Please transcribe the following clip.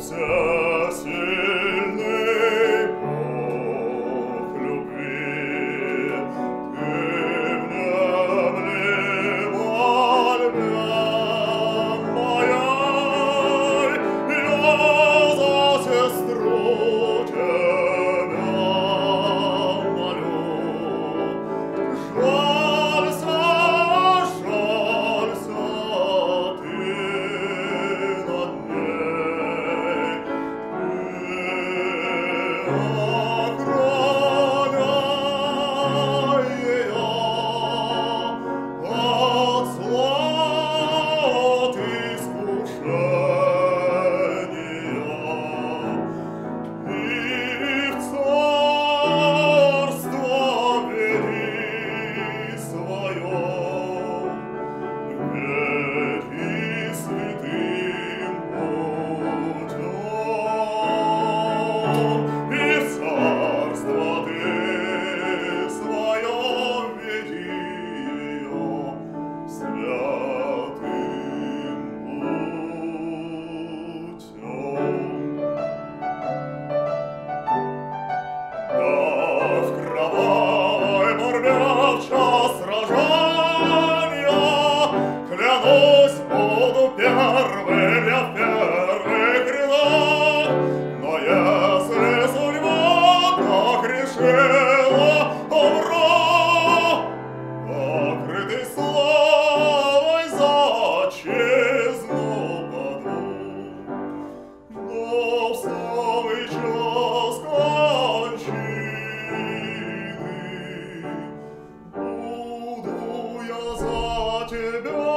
Joseph. Тебя